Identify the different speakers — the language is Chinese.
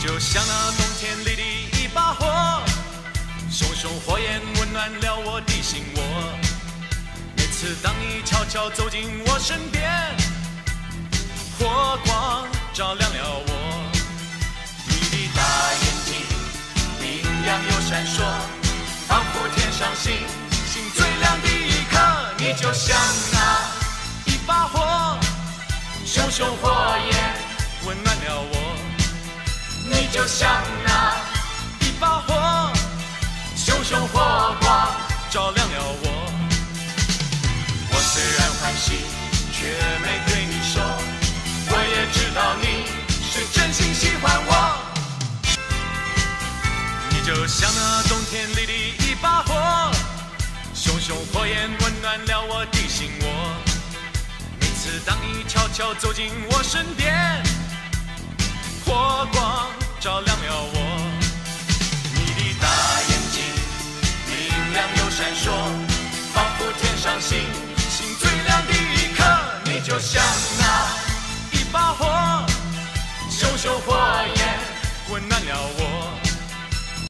Speaker 1: 就像那冬天里的一把火，熊熊火焰温暖了我的心窝。每次当你悄悄走进我身边，火光照亮了我。你的大眼睛明亮又闪烁，仿佛天上星星最亮的一颗。你就像那一把火，熊熊火焰温暖了我。你就像那一把火，熊熊火光照亮了我。我虽然欢喜，却没对你说，我也知道你是真心喜欢我。你就像那冬天里的一把火，熊熊火焰温暖了我的心窝。每次当你悄悄走进我身边，照亮了我。你的大眼睛明亮又闪烁，仿佛天上星星最亮的一颗。你就像那一把火，熊熊火。